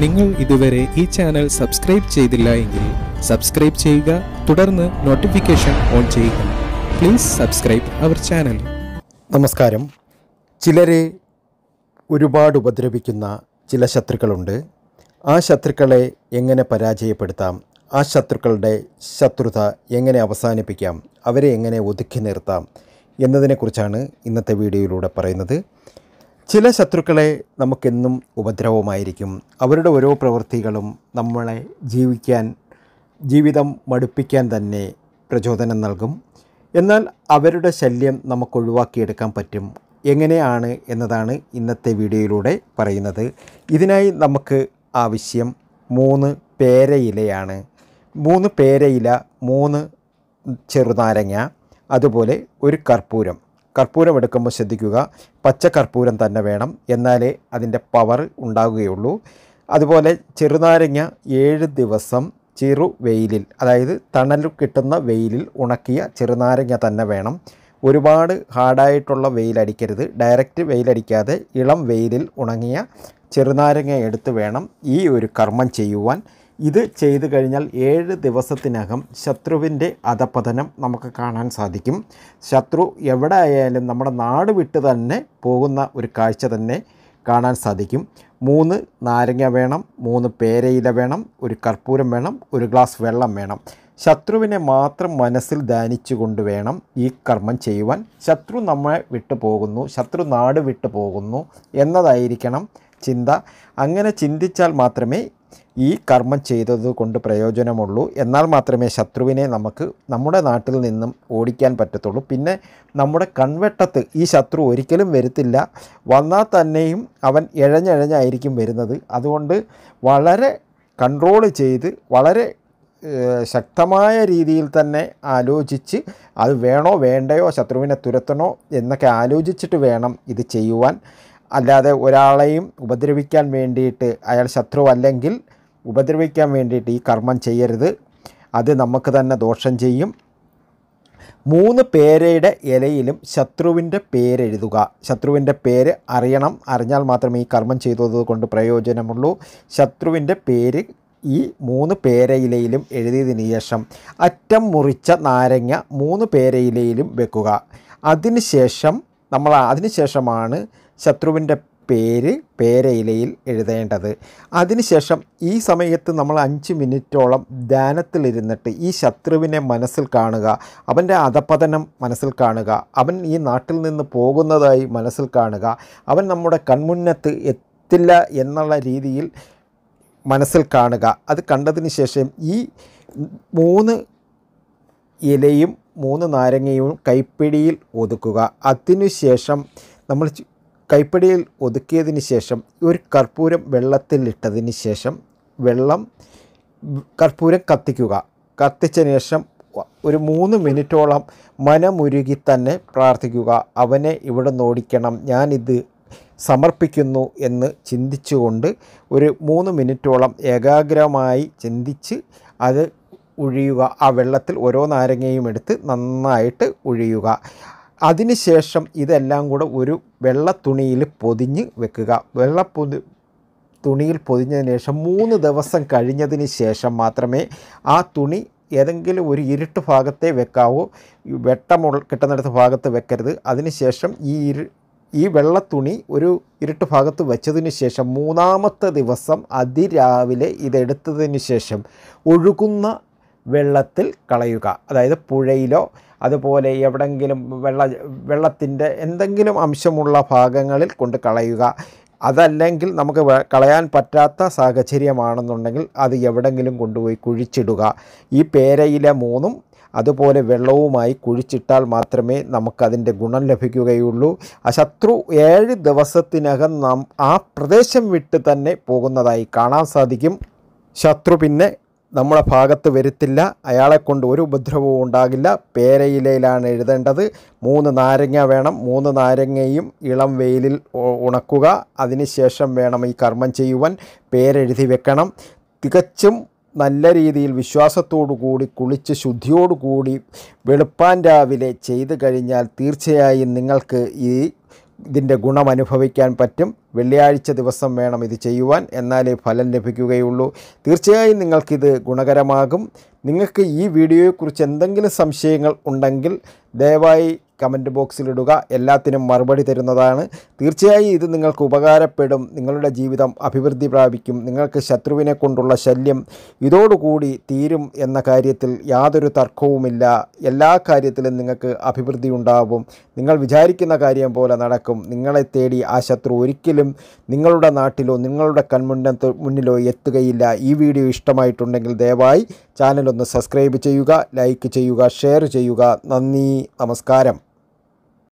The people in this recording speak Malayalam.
നിങ്ങൾ ഇതുവരെ ഈ ചാനൽ സബ്സ്ക്രൈബ് ചെയ്തില്ല എങ്കിൽ സബ്സ്ക്രൈബ് ചെയ്യുക തുടർന്ന് നോട്ടിഫിക്കേഷൻ ഓൺ ചെയ്യുക. പ്ലീസ് സബ്സ്ക്രൈബ് അവർ ചാനൽ നമസ്കാരം. ചിലരെ ഒരുപാട് ഉപദ്രവിക്കുന്ന ചില ശത്രുക്കളുണ്ട്. ആ ശത്രുക്കളെ എങ്ങനെ പരാജയപ്പെടുത്താം? ആ ശത്രുക്കളുടെ ശത്രുത എങ്ങനെ അവസാനിപ്പിക്കാം? അവരെ എങ്ങനെ ഒതുക്കി നിർത്താം? എന്നതിനെക്കുറിച്ചാണ് ഇന്നത്തെ വീഡിയോയിലൂടെ പറയുന്നത്. ചില ശത്രുക്കളെ നമുക്കെന്നും ഉപദ്രവമായിരിക്കും. അവരുടെ ഓരോ പ്രവൃത്തികളും നമ്മളെ ജീവിക്കാൻ ജീവിതം മടുപ്പിക്കാൻ തന്നെ പ്രചോദനം നൽകും. എന്നാൽ അവരുടെ ശല്യം നമുക്ക് ഒഴിവാക്കിയെടുക്കാൻ പറ്റും. എങ്ങനെയാണ് എന്നതാണ് ഇന്നത്തെ വീഡിയോയിലൂടെ പറയുന്നത്. ഇതിനായി നമുക്ക് ആവശ്യം മൂന്ന് പേരയിലയാണ്. മൂന്ന് പേരയില മൂന്ന് ചെറുനാരങ്ങ അതുപോലെ ഒരു കർപ്പൂരം. കർപ്പൂരം എടുക്കുമ്പോൾ ശ്രദ്ധിക്കുക. പച്ച കർപ്പൂരം തന്നെ വേണം. എന്നാലേ അതിന്റെ പവർ ഉണ്ടാകുകയുള്ളൂ. അതുപോലെ ചെറുനാരങ്ങ ഏഴ് ദിവസം ചെറു വെയിലിൽ അതായത് തണൽ കിട്ടുന്ന വെയിലിൽ ഉണക്കിയ ചെറുനാരങ്ങ തന്നെ വേണം. ഒരുപാട് ഹാർഡായിട്ടുള്ള വെയിലടിക്കരുത്. ഡയറക്റ്റ് വെയിലടിക്കാതെ ഇളം വെയിലിൽ ഉണങ്ങിയ ചെറുനാരങ്ങ എടുത്ത് വേണം ഈ ഒരു കർമ്മം ചെയ്യുവാൻ. ഇത് ചെയ്തു കഴിഞ്ഞാൽ ഏഴ് ദിവസത്തിനകം ശത്രുവിന്റെ അധപതനം നമുക്ക് കാണാൻ സാധിക്കും. ശത്രു എവിടെ ആയാലും നമ്മുടെ നാട് വിട്ട് തന്നെ പോകുന്ന ഒരു കാഴ്ച തന്നെ കാണാൻ സാധിക്കും. മൂന്ന് നാരങ്ങ വേണം മൂന്ന് പേരയില വേണം ഒരു കർപ്പൂരം വേണം ഒരു ഗ്ലാസ് വെള്ളം വേണം. ശത്രുവിനെ മാത്രം മനസ്സിൽ ധ്യാനിച്ചുകൊണ്ട് വേണം ഈ കർമ്മം ചെയ്യുവാൻ. ശത്രു നമ്മളെ വിട്ടു പോകുന്നു ശത്രു നാട് വിട്ടു പോകുന്നു എന്നതായിരിക്കണം ചിന്ത. അങ്ങനെ ചിന്തിച്ചാൽ മാത്രമേ ഈ കർമ്മം ചെയ്തത് കൊണ്ട് പ്രയോജനമുള്ളൂ. എന്നാൽ മാത്രമേ ശത്രുവിനെ നമുക്ക് നമ്മുടെ നാട്ടിൽ നിന്നും ഓടിക്കാൻ പറ്റത്തുള്ളൂ. പിന്നെ നമ്മുടെ കൺവെട്ടത്ത് ഈ ശത്രു ഒരിക്കലും വരുത്തില്ല. വന്നാൽ തന്നെയും അവൻ ഇഴഞ്ഞിഴഞ്ഞായിരിക്കും വരുന്നത്. അതുകൊണ്ട് വളരെ കൺട്രോൾ ചെയ്ത് വളരെ ശക്തമായ രീതിയിൽ തന്നെ ആലോചിച്ച് അത് വേണോ വേണ്ടയോ ശത്രുവിനെ തുരത്തണോ എന്നൊക്കെ ആലോചിച്ചിട്ട് വേണം ഇത് ചെയ്യുവാൻ. അല്ലാതെ ഒരാളെയും ഉപദ്രവിക്കാൻ വേണ്ടിയിട്ട് അയാൾ ശത്രു അല്ലെങ്കിൽ ഉപദ്രവിക്കാൻ വേണ്ടിയിട്ട് ഈ കർമ്മം ചെയ്യരുത്. അത് നമുക്ക് തന്നെ ദോഷം ചെയ്യും. മൂന്ന് പേരയുടെ ഇലയിലും ശത്രുവിന്റെ പേരെഴുതുക ശത്രുവിന്റെ പേര് അറിയണം. അറിഞ്ഞാൽ മാത്രമേ ഈ കർമ്മം ചെയ്തത് കൊണ്ട് പ്രയോജനമുള്ളൂ. ശത്രുവിന്റെ പേര് ഈ മൂന്ന് പേരയിലയിലും എഴുതിയതിന് ശേഷം അറ്റം മുറിച്ച നാരങ്ങ മൂന്ന് പേരയിലയിലും വെക്കുക. അതിനുശേഷം നമ്മൾ അതിനുശേഷമാണ് ശത്രുവിന്റെ പേര് പേരയിലയിൽ എഴുതേണ്ടത്. അതിനുശേഷം ഈ സമയത്ത് നമ്മൾ അഞ്ച് മിനിറ്റോളം ധ്യാനത്തിലിരുന്നിട്ട് ഈ ശത്രുവിനെ മനസ്സിൽ കാണുക അവന്റെ അധപതനം മനസ്സിൽ കാണുക അവൻ ഈ നാട്ടിൽ നിന്ന് പോകുന്നതായി മനസ്സിൽ കാണുക അവൻ നമ്മുടെ കൺമുന്നത്ത് എത്തില്ല എന്നുള്ള രീതിയിൽ മനസ്സിൽ കാണുക. അത് കണ്ടതിന് ശേഷം ഈ മൂന്ന് ഇലയും മൂന്ന് നാരങ്ങയും കൈപ്പിടിയിൽ ഒതുക്കുക. അതിനുശേഷം നമ്മൾ കൈപ്പിടിയിൽ ഒതുക്കിയതിന് ശേഷം ഒരു കർപ്പൂരം വെള്ളത്തിലിട്ടതിന് ശേഷം വെള്ളം കർപ്പൂരം കത്തിക്കുക. കത്തിച്ച ശേഷം ഒരു മൂന്ന് മിനിറ്റോളം മനമുരുകി തന്നെ പ്രാർത്ഥിക്കുക. അവനെ ഇവിടെ ഓടിക്കണം. ഞാനിത് സമർപ്പിക്കുന്നു എന്ന് ചിന്തിച്ചുകൊണ്ട് ഒരു മൂന്ന് മിനിറ്റോളം ഏകാഗ്രമായി ചിന്തിച്ച് അത് ഒഴിയുക ആ വെള്ളത്തിൽ ഓരോ നാരങ്ങയും എടുത്ത് നന്നായിട്ട് ഒഴിയുക അതിനുശേഷം ഇതെല്ലാം കൂടെ ഒരു വെള്ള തുണിയിൽ പൊതിഞ്ഞ് വെക്കുക. വെള്ള പൊതി തുണിയിൽ പൊതിഞ്ഞതിന് ശേഷം മൂന്ന് ദിവസം കഴിഞ്ഞതിന് ശേഷം മാത്രമേ ആ തുണി ഏതെങ്കിലും ഒരു ഇരുട്ട് ഭാഗത്തെ വെക്കാവോ. വെട്ടമു കിട്ടുന്നിടത്ത് ഭാഗത്ത് വെക്കരുത്. അതിനുശേഷം ഈ ഇരു ഈ വെള്ള തുണി ഒരു ഇരുട്ട് ഭാഗത്ത് വെച്ചതിന് ശേഷം മൂന്നാമത്തെ ദിവസം അതിരാവിലെ ഇതെടുത്തതിന് ശേഷം ഒഴുകുന്ന വെള്ളത്തിൽ കളയുക. അതായത് പുഴയിലോ അതുപോലെ എവിടെങ്കിലും വെള്ള വെള്ളത്തിന്റെ എന്തെങ്കിലും അംശമുള്ള ഭാഗങ്ങളിൽ കൊണ്ട് കളയുക. അതല്ലെങ്കിൽ നമുക്ക് കളയാൻ പറ്റാത്ത സാഹചര്യമാണെന്നുണ്ടെങ്കിൽ അത് എവിടെങ്കിലും കൊണ്ടുപോയി കുഴിച്ചിടുക. ഈ പേരയിലെ മൂന്നും അതുപോലെ വെള്ളവുമായി കുഴിച്ചിട്ടാൽ മാത്രമേ നമുക്കതിന്റെ ഗുണം ലഭിക്കുകയുള്ളൂ. ആ ശത്രു ഏഴ് ദിവസത്തിനകം നാം ആ പ്രദേശം വിട്ട് തന്നെ പോകുന്നതായി കാണാൻ സാധിക്കും. ശത്രു പിന്നെ നമ്മളെ ഭാഗത്ത് വരുത്തില്ല. അയാളെ കൊണ്ട് ഒരു ഉപദ്രവവും ഉണ്ടാകില്ല. പേരയിലയിലാണ് എഴുതേണ്ടത്. മൂന്ന് നാരങ്ങ വേണം. മൂന്ന് നാരങ്ങയും ഇളം വെയിലിൽ ഉണക്കുക. അതിനുശേഷം വേണം ഈ കർമ്മം ചെയ്യുവാൻ. പേരെഴുതി വെക്കണം. തികച്ചും നല്ല രീതിയിൽ വിശ്വാസത്തോടു കൂടി കുളിച്ച് ശുദ്ധിയോടുകൂടി വെളുപ്പാൻ രാവിലെ ചെയ്തു കഴിഞ്ഞാൽ തീർച്ചയായും നിങ്ങൾക്ക് ഈ ഇതിന്റെ ഗുണം അനുഭവിക്കാൻ പറ്റും. വെള്ളിയാഴ്ച ദിവസം വേണം ഇത് ചെയ്യുവാൻ. എന്നാലേ ഫലം ലഭിക്കുകയുള്ളൂ. തീർച്ചയായും നിങ്ങൾക്കിത് ഗുണകരമാകും. നിങ്ങൾക്ക് ഈ വീഡിയോയെക്കുറിച്ച് എന്തെങ്കിലും സംശയങ്ങൾ ഉണ്ടെങ്കിൽ ദയവായി കമന്റ് ബോക്സിലിടുക. എല്ലാത്തിനും മറുപടി തരുന്നതാണ്. തീർച്ചയായും ഇത് നിങ്ങൾക്ക് ഉപകാരപ്പെടും. നിങ്ങളുടെ ജീവിതം അഭിവൃദ്ധി പ്രാപിക്കും. നിങ്ങൾക്ക് ശത്രുവിനെ കൊണ്ടുള്ള ശല്യം ഇതോടുകൂടി തീരും എന്ന കാര്യത്തിൽ യാതൊരു തർക്കവുമില്ല. എല്ലാ കാര്യത്തിലും നിങ്ങൾക്ക് അഭിവൃദ്ധി ഉണ്ടാവും. നിങ്ങൾ വിചാരിക്കുന്ന കാര്യം പോലെ നടക്കും. നിങ്ങളെ തേടി ആ ശത്രു ഒരിക്കലും നിങ്ങളുടെ നാട്ടിലോ നിങ്ങളുടെ കൺമുന്നത്ത് മുന്നിലോ എത്തുകയില്ല. ഈ വീഡിയോ ഇഷ്ടമായിട്ടുണ്ടെങ്കിൽ ദയവായി ചാനലൊന്ന് സബ്സ്ക്രൈബ് ചെയ്യുക ലൈക്ക് ചെയ്യുക ഷെയർ ചെയ്യുക. നന്ദി. നമസ്കാരം.